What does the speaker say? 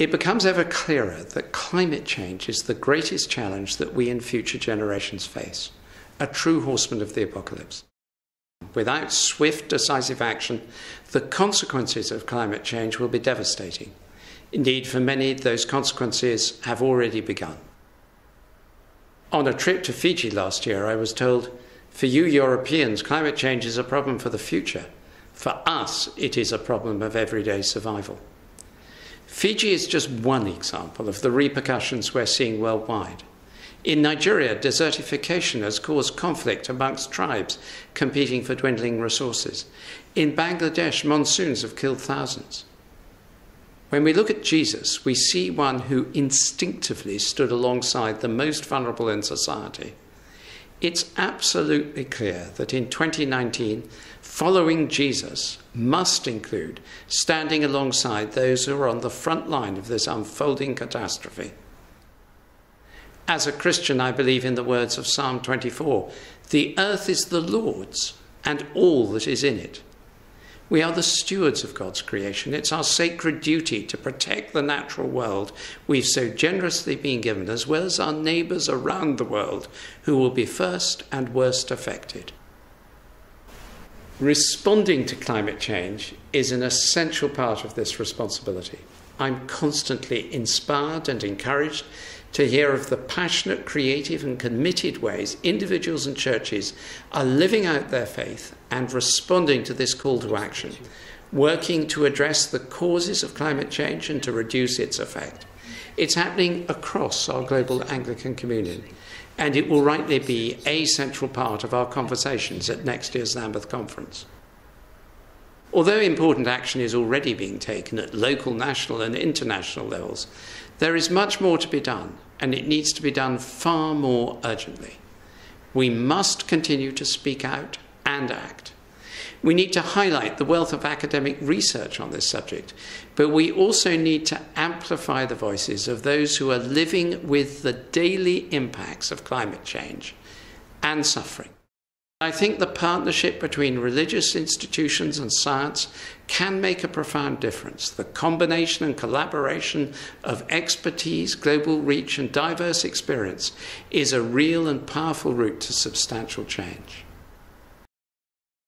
it becomes ever clearer that climate change is the greatest challenge that we and future generations face, a true horseman of the apocalypse. Without swift, decisive action, the consequences of climate change will be devastating. Indeed, for many, those consequences have already begun. On a trip to Fiji last year, I was told, for you Europeans, climate change is a problem for the future. For us, it is a problem of everyday survival. Fiji is just one example of the repercussions we're seeing worldwide. In Nigeria, desertification has caused conflict amongst tribes competing for dwindling resources. In Bangladesh, monsoons have killed thousands. When we look at Jesus, we see one who instinctively stood alongside the most vulnerable in society. It's absolutely clear that in 2019, following Jesus must include standing alongside those who are on the front line of this unfolding catastrophe. As a Christian, I believe in the words of Psalm 24 The earth is the Lord's and all that is in it. We are the stewards of God's creation. It's our sacred duty to protect the natural world we've so generously been given, as well as our neighbours around the world who will be first and worst affected. Responding to climate change is an essential part of this responsibility. I'm constantly inspired and encouraged to hear of the passionate, creative, and committed ways individuals and churches are living out their faith and responding to this call to action, working to address the causes of climate change and to reduce its effect. It's happening across our global Anglican communion, and it will rightly be a central part of our conversations at next year's Lambeth Conference. Although important action is already being taken at local, national, and international levels, there is much more to be done, and it needs to be done far more urgently. We must continue to speak out and act. We need to highlight the wealth of academic research on this subject, but we also need to amplify the voices of those who are living with the daily impacts of climate change and suffering. I think the partnership between religious institutions and science can make a profound difference. The combination and collaboration of expertise, global reach, and diverse experience is a real and powerful route to substantial change.